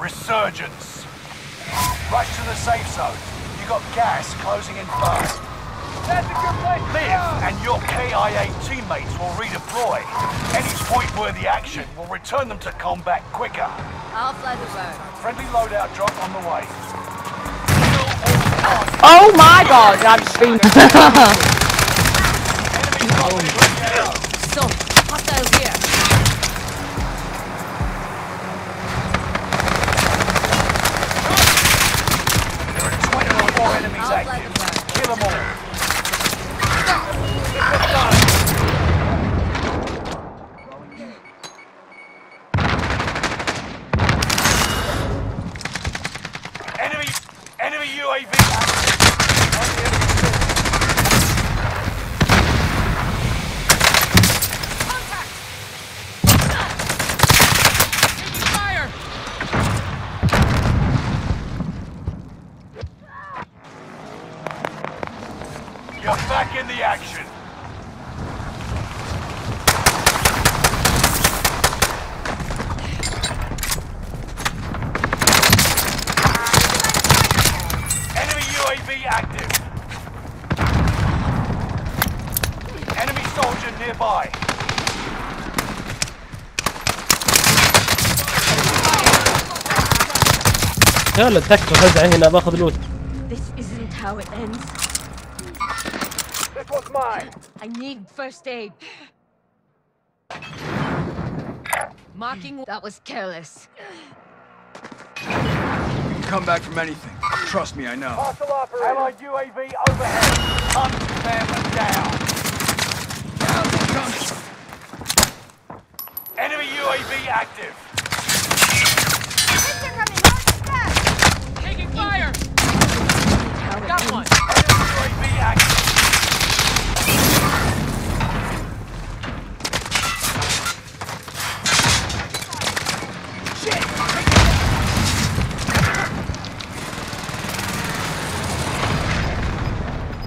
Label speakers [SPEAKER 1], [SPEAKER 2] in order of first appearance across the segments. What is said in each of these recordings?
[SPEAKER 1] resurgence. Rush to the safe zone. You got gas closing in fast.
[SPEAKER 2] That's a good place to
[SPEAKER 1] Live,
[SPEAKER 2] go.
[SPEAKER 1] and your KIA teammates will redeploy. Any point-worthy action will return them to combat quicker.
[SPEAKER 3] I'll fly the bird.
[SPEAKER 1] Friendly loadout drop on the way.
[SPEAKER 4] Oh my god, I've just been.
[SPEAKER 3] So, hostiles here.
[SPEAKER 5] يلا تكفى فزع هنا باخذ لوت
[SPEAKER 3] This isn't how it ends.
[SPEAKER 2] This one's mine.
[SPEAKER 3] I need first aid. Marking that was careless.
[SPEAKER 6] Come back from anything. Trust me, I know.
[SPEAKER 2] Hostile operator.
[SPEAKER 1] Allied UAV overhead. Hunt them down. Enemy UAV active.
[SPEAKER 7] Got one!
[SPEAKER 1] UAV active.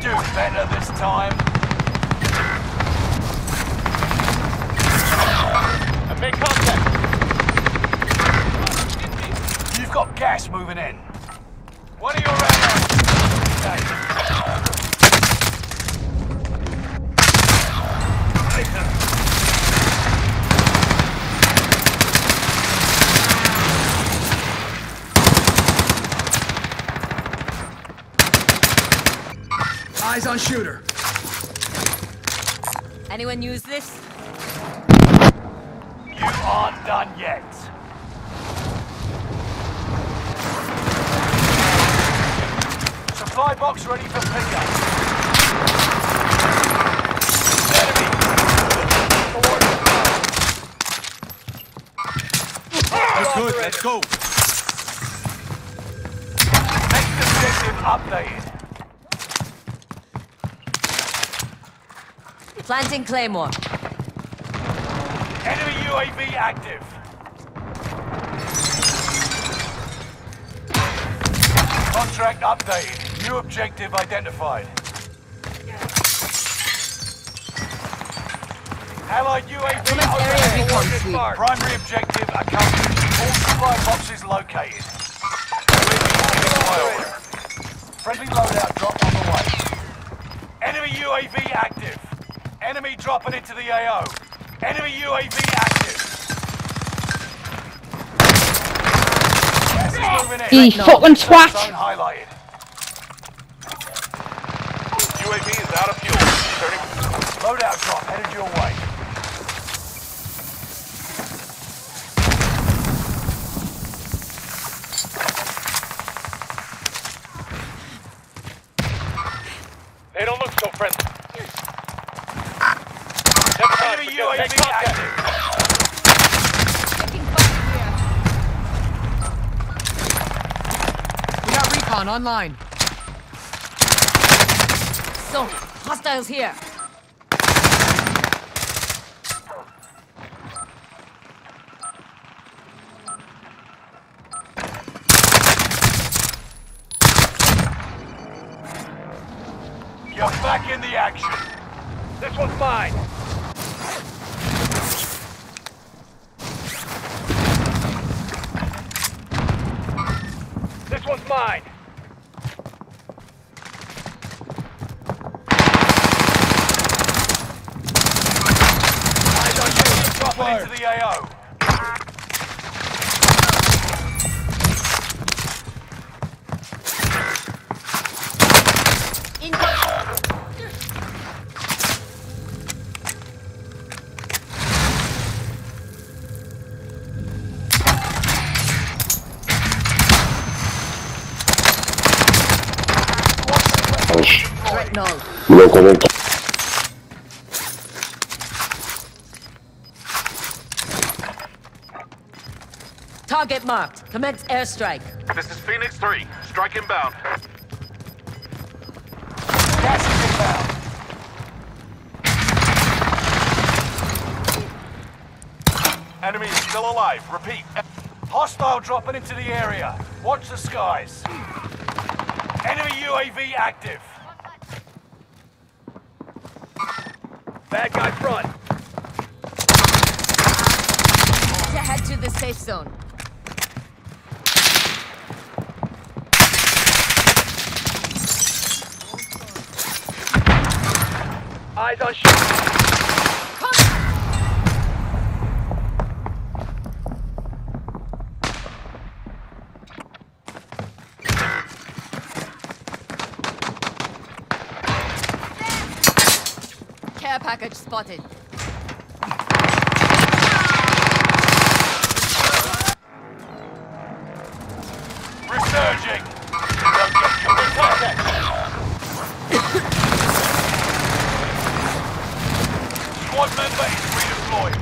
[SPEAKER 1] Do better this time.
[SPEAKER 2] I made contact.
[SPEAKER 1] You've got gas moving in. One of your allies.
[SPEAKER 6] Eyes on shooter.
[SPEAKER 3] Anyone use this?
[SPEAKER 1] You aren't done yet. Supply box ready for pickup. Enemy.
[SPEAKER 6] We're good. Let's go.
[SPEAKER 1] Next objective updated.
[SPEAKER 3] Planting Claymore.
[SPEAKER 1] Enemy UAV active. Contract updated. New objective identified. Allied UAV
[SPEAKER 3] Commence
[SPEAKER 1] overhead.
[SPEAKER 3] recon
[SPEAKER 1] Good
[SPEAKER 3] sweep.
[SPEAKER 1] mark. Primary objective accomplished. All supply boxes located. Friendly loadout drop on the way. Enemy UAV active. Enemy dropping into the AO. Enemy UAV active. Gas is moving in.
[SPEAKER 4] You fucking twat!
[SPEAKER 1] Zone highlighted.
[SPEAKER 2] UAV is out of fuel. Turning.
[SPEAKER 1] Loadout drop headed your way.
[SPEAKER 2] They don't look so friendly. Never mind.
[SPEAKER 1] Enemy
[SPEAKER 2] we gotta take
[SPEAKER 1] UAV active.
[SPEAKER 3] Taking fire here.
[SPEAKER 7] We got recon online.
[SPEAKER 3] So, hostiles here.
[SPEAKER 1] You're back in the action.
[SPEAKER 2] This one's mine.
[SPEAKER 1] Eyes on you. Dropping into the AO.
[SPEAKER 3] In Threat null. Target marked. Commence airstrike.
[SPEAKER 2] This is Phoenix 3. Strike inbound.
[SPEAKER 1] Gas is inbound.
[SPEAKER 2] Enemy is still alive. Repeat.
[SPEAKER 1] Hostile dropping into the area. Watch the skies. Enemy UAV active.
[SPEAKER 2] Bad guy front.
[SPEAKER 3] To head to the safe zone.
[SPEAKER 2] Eyes on shot.
[SPEAKER 3] Care package spotted.
[SPEAKER 1] Resurging. Don't get your contact. Squad member is redeployed.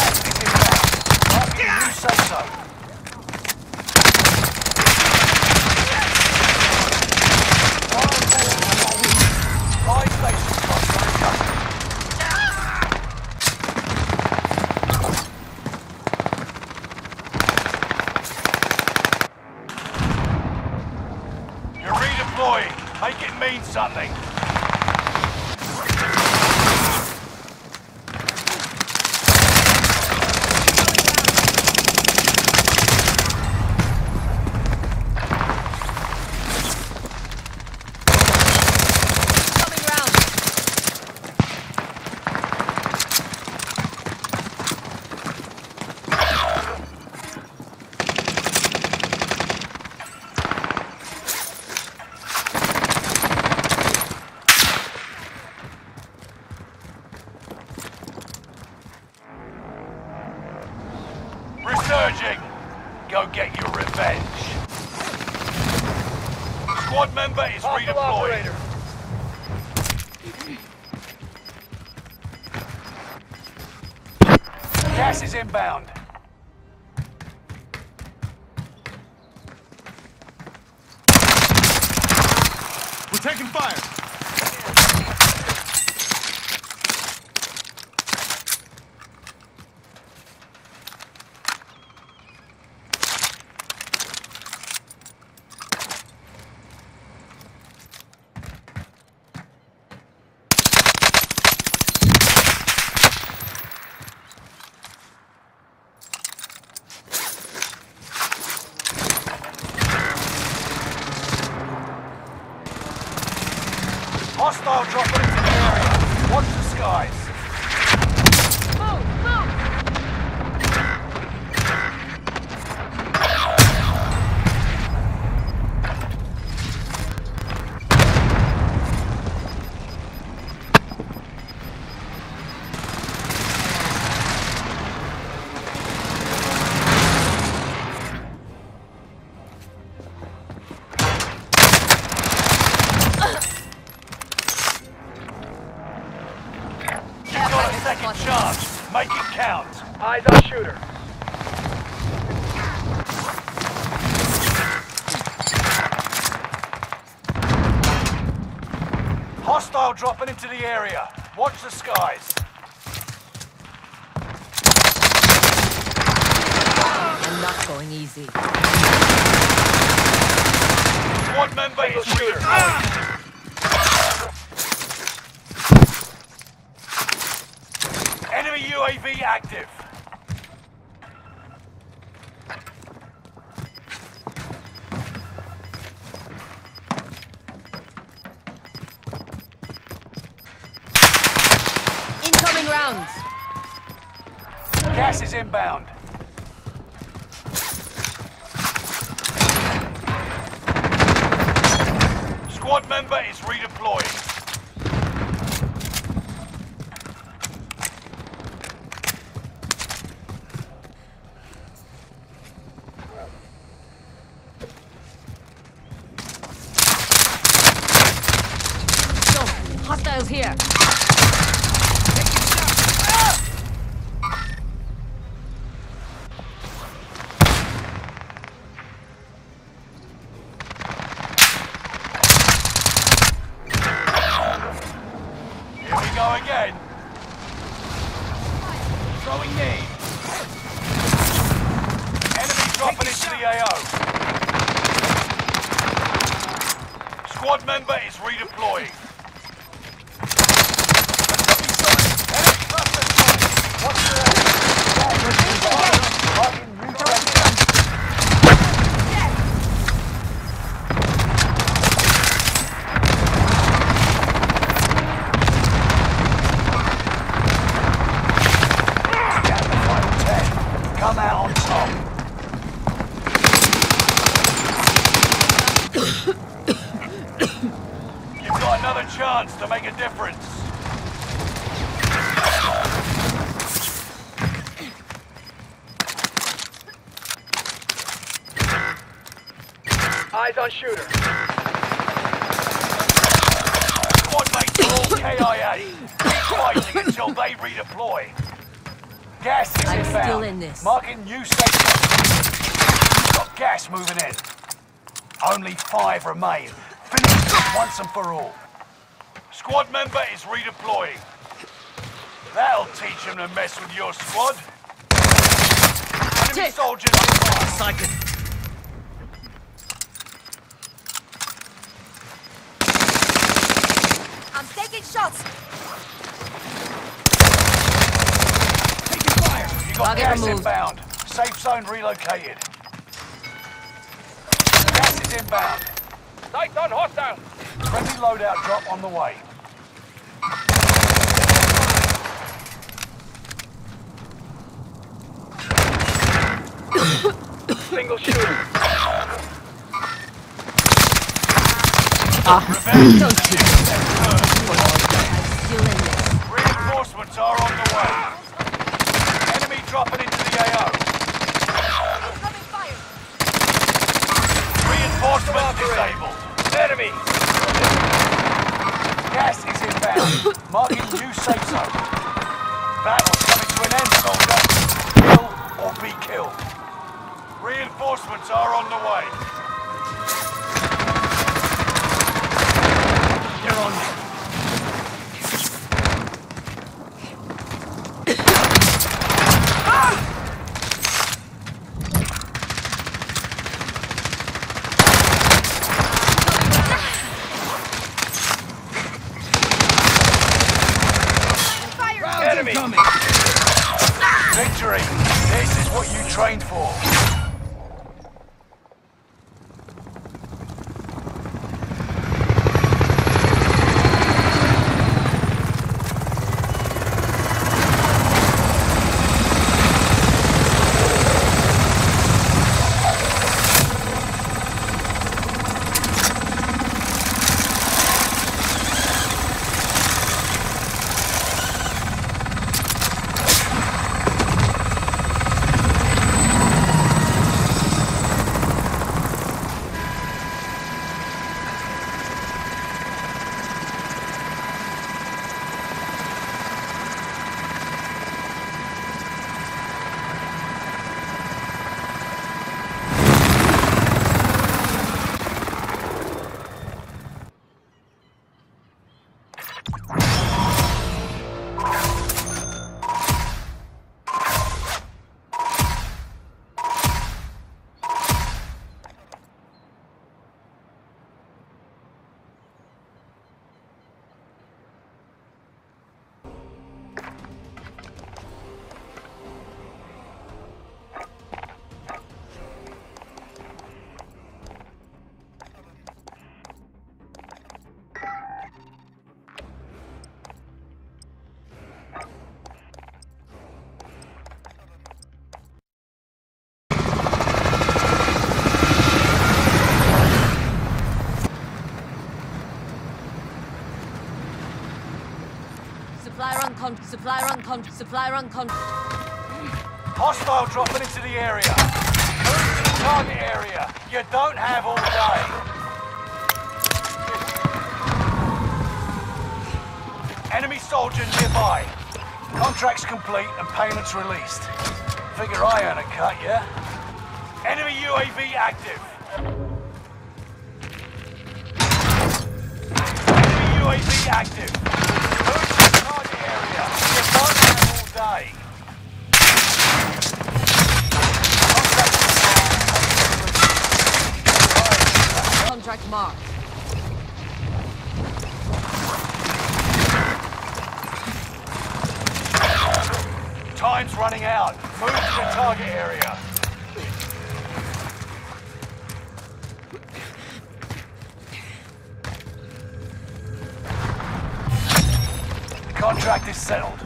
[SPEAKER 1] Gas is inbound. Marking new safe zone. Five station spots are adjusted. You're redeploying. Make it mean something.
[SPEAKER 3] Coming round.
[SPEAKER 1] Resurging. Go get your revenge. Squad member is
[SPEAKER 2] Hostile
[SPEAKER 1] redeployed.
[SPEAKER 2] operator.
[SPEAKER 1] Gas is inbound.
[SPEAKER 6] We're taking fire.
[SPEAKER 1] Watch the skies.
[SPEAKER 3] I'm not going easy.
[SPEAKER 1] One member is
[SPEAKER 2] shooter.
[SPEAKER 1] Enemy UAV active. Gas is inbound. Squad member is redeploying.
[SPEAKER 3] So, hostiles here.
[SPEAKER 1] Here we go again. Throwing knee. Enemy dropping into the AO. Squad member is redeploying. Enemy cluster spotted. Watch your head. Marking new direction. Down the final ten. Come out on top. You've got another chance to make a difference.
[SPEAKER 2] Eyes on shooter.
[SPEAKER 1] Squad mates are all KIA. Fighting until they redeploy. Gas is
[SPEAKER 3] I'm
[SPEAKER 1] inbound.
[SPEAKER 3] still in this.
[SPEAKER 1] Marking new safe. Got gas moving in. Only five remain. Finish once and for all. Squad member is redeploying. That'll teach him to mess with your squad. Enemy
[SPEAKER 3] Tick.
[SPEAKER 1] soldiers on fire.
[SPEAKER 3] I'm taking shots.
[SPEAKER 1] You got
[SPEAKER 3] Target
[SPEAKER 1] gas
[SPEAKER 3] removed.
[SPEAKER 1] inbound. Safe zone relocated. Gas is inbound.
[SPEAKER 2] Sights on hostile.
[SPEAKER 1] Friendly loadout drop on the way.
[SPEAKER 2] Single shooter.
[SPEAKER 1] Revenge
[SPEAKER 3] Don't
[SPEAKER 1] is
[SPEAKER 3] you-
[SPEAKER 1] confirmed.
[SPEAKER 3] I'm this.
[SPEAKER 1] Reinforcements are on the way. Enemy dropping into the AO. Reinforcements disabled.
[SPEAKER 2] Enemy.
[SPEAKER 1] Gas is inbound. Marking new safe zone. Reinforcements are on the way.
[SPEAKER 3] Con. Supply run con. Supply run con.
[SPEAKER 1] Hostile dropping into the area. Move to the target area. You don't have all day. Enemy soldier nearby. Contracts complete and payments released. Figure I earn a cut, yeah? Enemy UAV active. Enemy UAV active. Move to the target area. You don't have all day.
[SPEAKER 3] Contract marked.
[SPEAKER 1] Time's running out. Move to the target area. The contract is settled.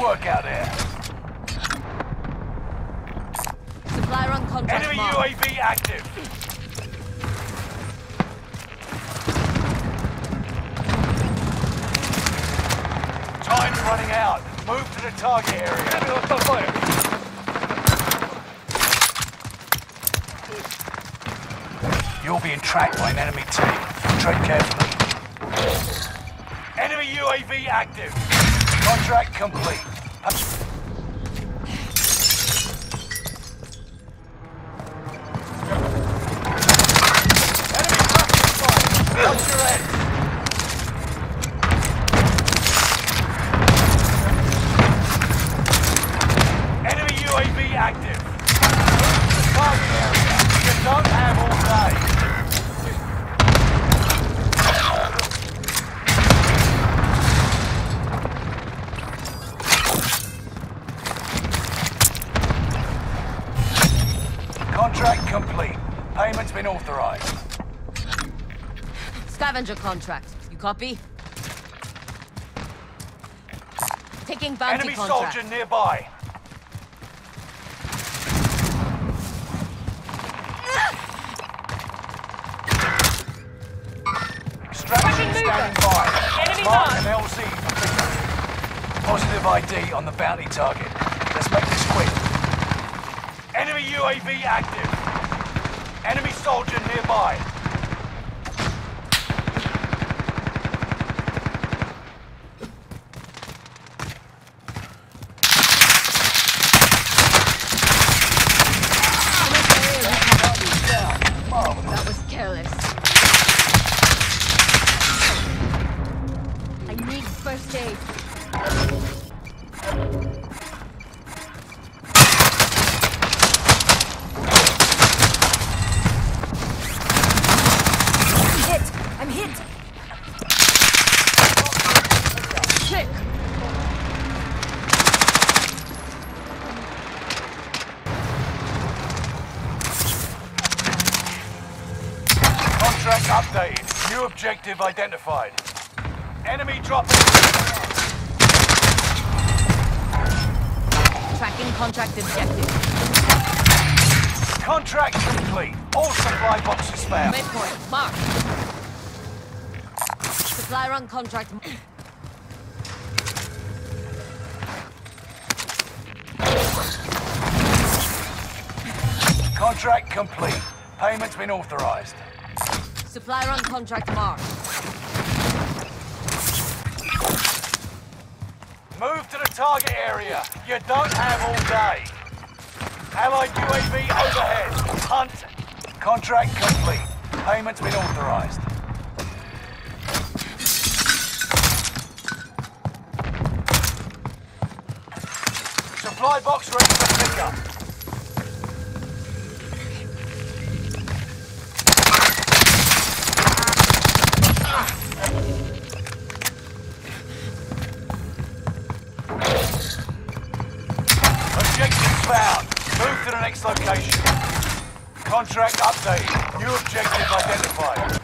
[SPEAKER 1] Work out there.
[SPEAKER 3] Supply run contract
[SPEAKER 1] Enemy
[SPEAKER 3] marked.
[SPEAKER 1] UAV active. Time's running out. Move to the target area.
[SPEAKER 2] Enemy hostile fire.
[SPEAKER 1] You're being tracked by an enemy team. Tread carefully. Enemy UAV active. Contract complete.
[SPEAKER 3] Scavenger contract. You copy? Taking bounty
[SPEAKER 1] Enemy
[SPEAKER 3] contract.
[SPEAKER 1] soldier nearby. Extraction standing by.
[SPEAKER 2] Enemy
[SPEAKER 1] Mark an LZ. Positive ID on the bounty target. Let's make this quick. Enemy UAV active. Enemy soldier nearby. Objective identified. Enemy dropping.
[SPEAKER 3] Tracking contract objective.
[SPEAKER 1] Contract complete. All supply boxes found.
[SPEAKER 3] Midpoint. Mark. Supply run contract.
[SPEAKER 1] Contract complete. Payment's been authorized.
[SPEAKER 3] Supply run contract marked.
[SPEAKER 1] Move to the target area. You don't have all day. Allied UAV overhead. Hunt. Contract complete. Payment's been authorized. Supply box ready for pickup. Next location. Contract updated. New objective identified.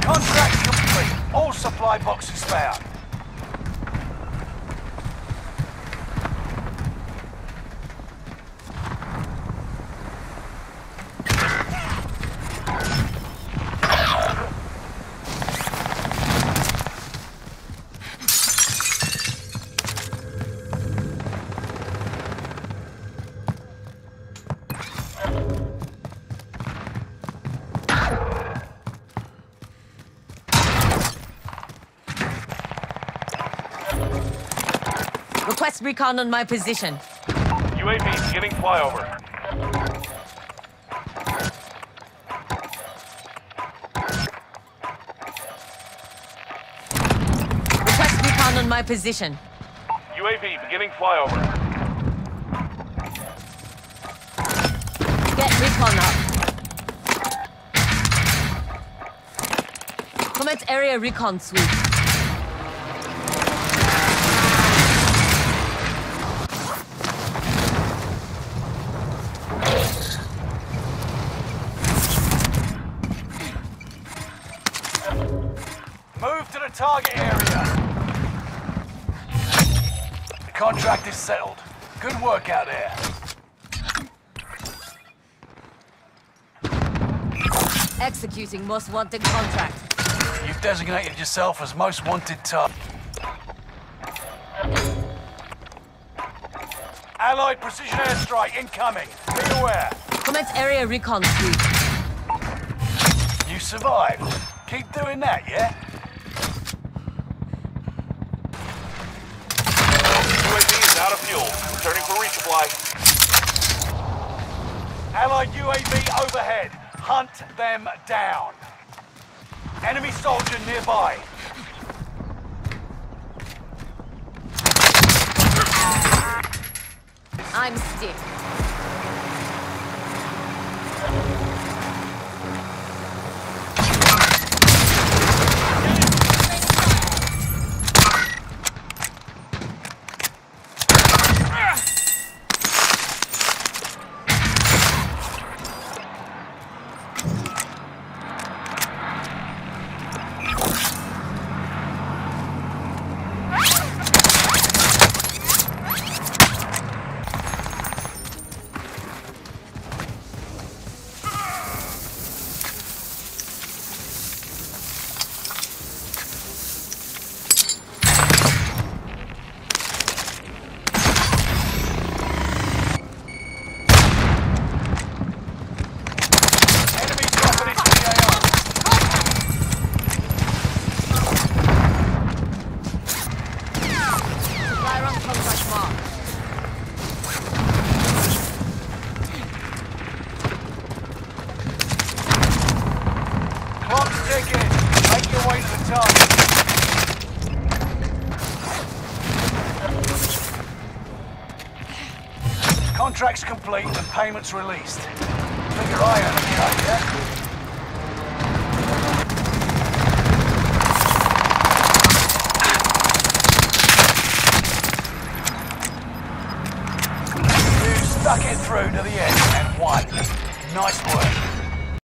[SPEAKER 1] Contract complete. All supply boxes found.
[SPEAKER 3] Recon on my position.
[SPEAKER 1] UAV beginning flyover.
[SPEAKER 3] Request recon on my position.
[SPEAKER 1] UAV beginning flyover.
[SPEAKER 3] Get recon up. Commence area recon sweep.
[SPEAKER 1] Is settled. Good work out there.
[SPEAKER 3] Executing most wanted contract.
[SPEAKER 1] You've designated yourself as most wanted target. Allied precision airstrike incoming. Be aware.
[SPEAKER 3] Commence area recon sweep.
[SPEAKER 1] You survived. Keep doing that, yeah? UAV is out of fuel. Returning for resupply. Allied UAV overhead. Hunt them down. Enemy soldier nearby.
[SPEAKER 3] I'm stiff.
[SPEAKER 1] Enemy dropping into the AO.
[SPEAKER 3] Supply run contract mark.
[SPEAKER 1] Clock's ticking. Make your way to the target. Contract's payments released.